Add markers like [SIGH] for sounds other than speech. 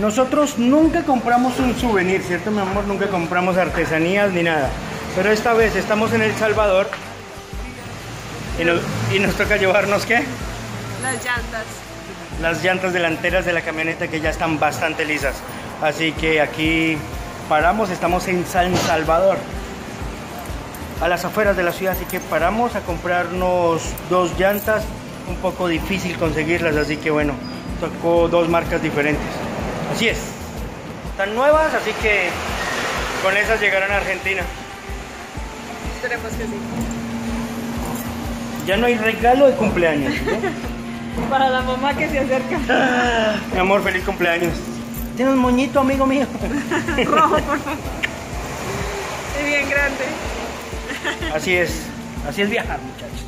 Nosotros nunca compramos un souvenir, ¿cierto, mi amor? Nunca compramos artesanías ni nada. Pero esta vez estamos en El Salvador y nos, y nos toca llevarnos, ¿qué? Las llantas. Las llantas delanteras de la camioneta que ya están bastante lisas. Así que aquí paramos, estamos en San Salvador. A las afueras de la ciudad, así que paramos a comprarnos dos llantas. Un poco difícil conseguirlas, así que bueno, tocó dos marcas diferentes. Así es. Están nuevas, así que con esas llegarán a Argentina. Esperemos que sí. Ya no hay regalo de cumpleaños. ¿no? [LAUGHS] Para la mamá que se acerca. Ah, [LAUGHS] mi amor, feliz cumpleaños. Tiene un moñito, amigo mío. [LAUGHS] Rojo, por favor. Y bien grande. Así es. Así es viajar, muchachos.